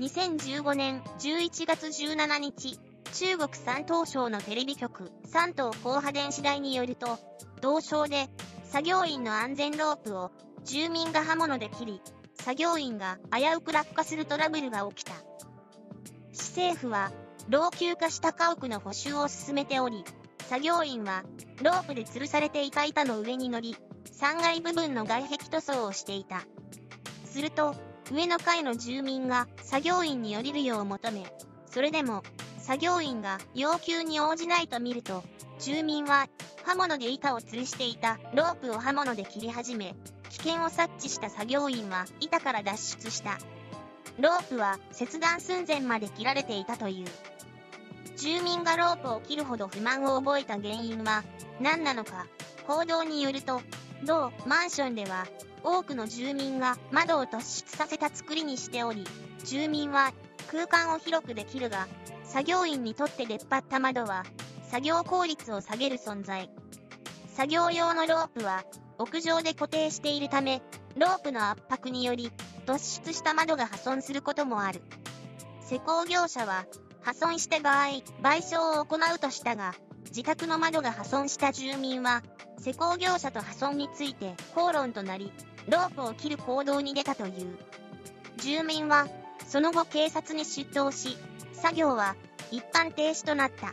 2015年11月17日、中国山東省のテレビ局、山東高波電子台によると、同省で、作業員の安全ロープを住民が刃物で切り、作業員が危うく落下するトラブルが起きた。市政府は、老朽化した家屋の補修を進めており、作業員は、ロープで吊るされていた板の上に乗り、3階部分の外壁塗装をしていた。すると、上の階の住民が作業員に降りるよう求め、それでも、作業員が要求に応じないと見ると、住民は刃物で板を吊るしていたロープを刃物で切り始め、危険を察知した作業員は板から脱出した。ロープは切断寸前まで切られていたという。住民がロープを切るほど不満を覚えた原因は何なのか、報道によると、同マンションでは多くの住民が窓を突出させた作りにしており、住民は空間を広くできるが、作業員にとって出っ張った窓は作業効率を下げる存在。作業用のロープは屋上で固定しているため、ロープの圧迫により突出した窓が破損することもある。施工業者は破損した場合、賠償を行うとしたが、自宅の窓が破損した住民は、施工業者と破損について口論となり、ロープを切る行動に出たという。住民は、その後警察に出頭し、作業は一般停止となった。